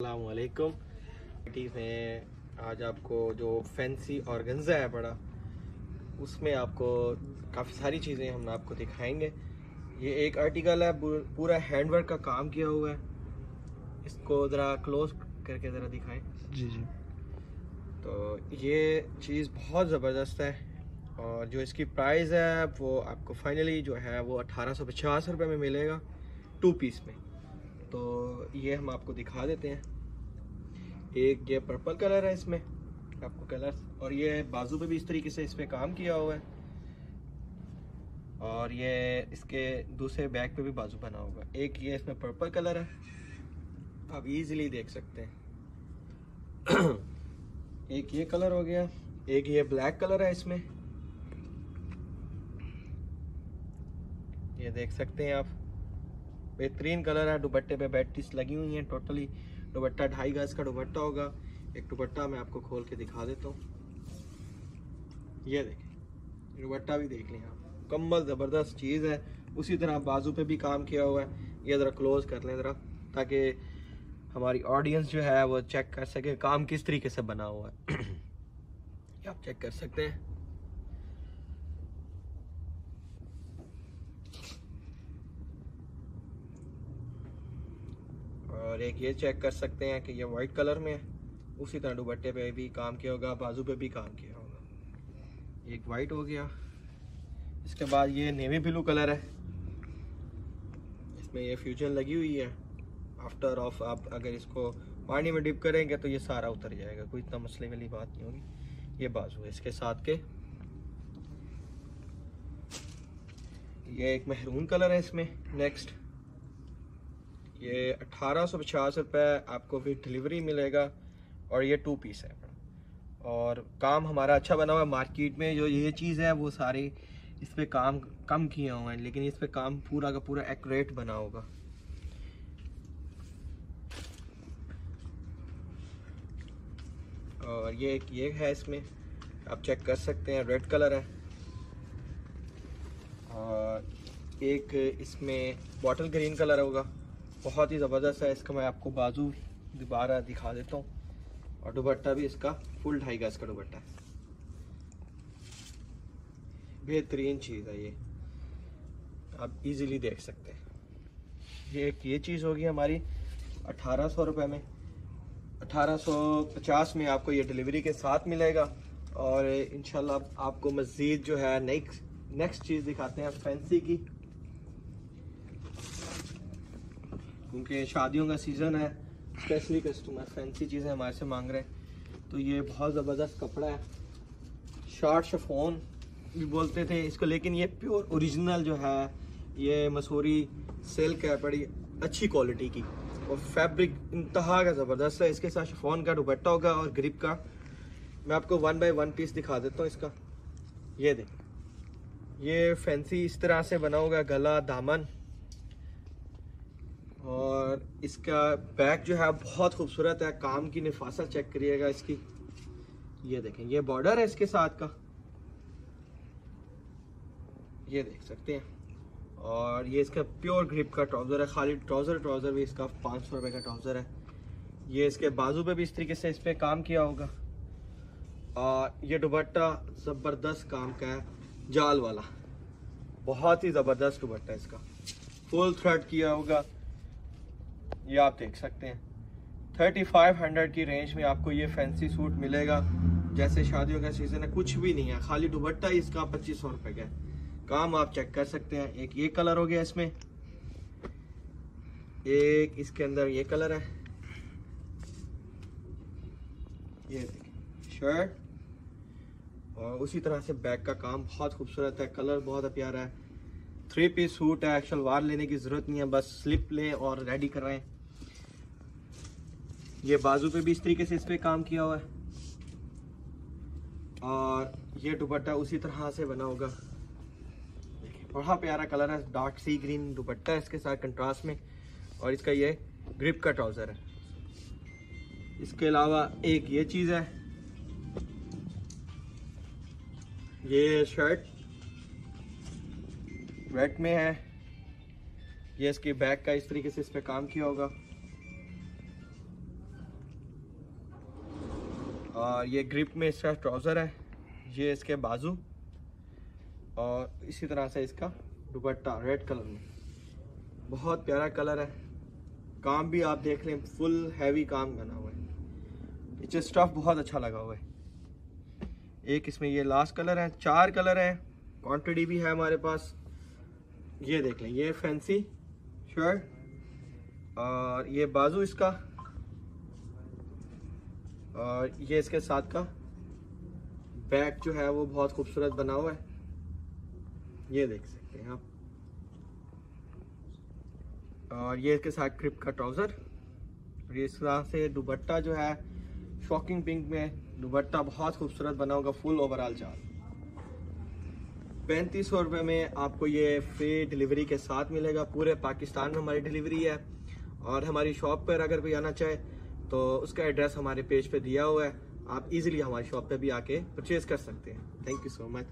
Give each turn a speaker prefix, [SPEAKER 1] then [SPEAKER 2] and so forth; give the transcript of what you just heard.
[SPEAKER 1] असलकुम में आज आपको जो फैंसी ऑर्गेन्जा है बड़ा उसमें आपको काफ़ी सारी चीज़ें हम आपको दिखाएँगे। ये एक आर्टिकल है पूरा हैंडवर्क का काम किया हुआ है। इसको ज़रा क्लोज करके ज़रा दिखाएँ।
[SPEAKER 2] जी जी।
[SPEAKER 1] तो ये चीज़ बहुत ज़बरदस्त है और जो इसकी प्राइस है वो आपको फाइनली जो है वो अठारह सौ पचास रुपये में मिलेगा टू पीस में। तो ये हम आपको दिखा देते हैं। एक ये पर्पल कलर है इसमें, आपको कलर और ये बाजू पे भी इस तरीके से इस पर काम किया हुआ है। और ये इसके दूसरे बैग पे भी बाजू बना होगा एक ये इसमें पर्पल कलर है, आप इजीली देख सकते हैं। एक ये कलर हो गया, एक ये ब्लैक कलर है इसमें। ये देख सकते हैं आप। बेहतरीन कलर है, दुपट्टे पे बैटिस लगी हुई हैं टोटली। दुपट्टा ढाई गज का दुपट्टा होगा। एक दुपट्टा मैं आपको खोल के दिखा देता हूँ। ये देखें दुपट्टा भी देख लें आप। कम्बल ज़बरदस्त चीज़ है। उसी तरह बाजू पे भी काम किया हुआ है। ये ज़रा क्लोज कर लें ज़रा, ताकि हमारी ऑडियंस जो है, वो चेक कर सके, काम किस तरीके से बना हुआ है। आप चेक कर सकते हैं। और एक ये चेक कर सकते हैं कि ये वाइट कलर में है। उसी तरह दुबट्टे पे भी काम किया होगा, बाजू पे भी काम किया होगा। एक वाइट हो गया। इसके बाद ये नेवी ब्लू कलर है। इसमें ये फ्यूजन लगी हुई है। आफ्टर ऑफ़ आप अगर इसको पानी में डिप करेंगे तो ये सारा उतर जाएगा, कोई इतना मसले वाली बात नहीं होगी। ये बाजू है इसके साथ के। ये एक महरून कलर है इसमें। नेक्स्ट ये अठारह सौ पचास रुपये आपको फिर डिलीवरी मिलेगा और ये टू पीस है। और काम हमारा अच्छा बना हुआ है। मार्केट में जो ये चीज़ है, वो सारी इस पर काम कम किए हुए हैं, लेकिन इस पर काम पूरा का पूरा एक्यूरेट बना होगा। और ये एक, ये है इसमें। आप चेक कर सकते हैं रेड कलर है। और एक इसमें बॉटल ग्रीन कलर होगा। बहुत ही ज़बरदस्त है। इसका मैं आपको बाजू दोबारा दिखा देता हूँ। और दुबट्टा भी इसका फुल ढाई गज का दुबट्टा है। बेहतरीन चीज़ है ये। आप इजीली देख सकते हैं। ये एक ये चीज़ होगी हमारी अठारह सौ रुपये में। अठारह सौ पचास में आपको ये डिलीवरी के साथ मिलेगा। और इंशाल्लाह आपको मज़ीद जो है नेक्स्ट नेक्स्ट चीज़ दिखाते हैं फैंसी की। क्योंकि शादियों का सीज़न है स्पेशली कस्टमर फैंसी चीज़ें हमारे से मांग रहे हैं। तो ये बहुत ज़बरदस्त कपड़ा है। शॉर्ट शफोन भी बोलते थे इसको, लेकिन ये प्योर ओरिजिनल जो है, ये मसूरी सिल्क है, बड़ी अच्छी क्वालिटी की। और फैब्रिक इंतहा का ज़बरदस्त है। इसके साथ शफोन का दुपट्टा होगा और ग्रिप का। मैं आपको वन बाय वन पीस दिखा देता हूँ इसका। ये देख। ये फैंसी इस तरह से बना होगा, गला, दामन। और इसका बैक जो है, बहुत खूबसूरत है। काम की नफासत चेक करिएगा इसकी। ये देखें, ये बॉर्डर है इसके साथ का। ये देख सकते हैं। और ये इसका प्योर ग्रिप का ट्राउज़र है, खाली ट्राउज़र ट्राउज़र भी इसका पाँच सौ रुपये का ट्राउज़र है। ये इसके बाजू पे भी इस तरीके से इस पर काम किया होगा। और ये दुबट्टा ज़बरदस्त काम का है, जाल वाला। बहुत ही ज़बरदस्त दुबट्टा इसका। फुल थ्रेड किया होगा। ये आप देख सकते हैं। थर्टी फाइव हंड्रेड की रेंज में आपको ये फैंसी सूट मिलेगा। जैसे शादियों का सीज़न है, कुछ भी नहीं है। खाली दुबट्टा ही इसका पच्चीस सौ रुपए का काम आप चेक कर सकते हैं। एक ये कलर हो गया इसमें। एक इसके अंदर ये कलर है। ये शर्ट और उसी तरह से बैक का काम बहुत खूबसूरत है। कलर बहुत प्यारा है। थ्री पीस सूट है शलवार लेने की ज़रूरत नहीं है। बस स्लिप लें और रेडी कर रहे हैं। ये बाजू पे भी इस तरीके से इस पर काम किया हुआ है। और ये दुपट्टा उसी तरह से बना होगा। बड़ा प्यारा कलर है, डार्क सी ग्रीन दुपट्टा है इसके साथ कंट्रास्ट में। और इसका ये ग्रिप का ट्राउज़र है। इसके अलावा एक ये चीज़ है। ये शर्ट वेट में है। ये इसके बैक का इस तरीके से इस पर काम किया होगा। और ये ग्रिप में इसका ट्राउज़र है, ये इसके बाजू और इसी तरह से इसका दुपट्टा रेड कलर में। बहुत प्यारा कलर है। काम भी आप देख लें फुल हैवी काम बना हुआ है। नीचे स्टफ़ बहुत अच्छा लगा हुआ है। एक इसमें ये लास्ट कलर है, चार कलर है। क्वांटिटी भी है हमारे पास। ये देख लें, ये फैंसी शर्ट और ये बाजू इसका और ये इसके साथ का बैक जो है वो बहुत खूबसूरत बना हुआ है। ये देख सकते हैं आप। और ये इसके साथ क्रिप का ट्राउज़र। और इस तरह से दुबट्टा जो है, शॉकिंग पिंक में दुबट्टा बहुत खूबसूरत बना होगा, फुल ओवरऑल चार्ज पैंतीस सौ रुपये में आपको ये फ्री डिलीवरी के साथ मिलेगा। पूरे पाकिस्तान में हमारी डिलीवरी है। और हमारी शॉप पर अगर कोई आना चाहे तो उसका एड्रेस हमारे पेज पे दिया हुआ है। आप इजीली हमारी शॉप पे भी आके परचेज कर सकते हैं। Thank you so much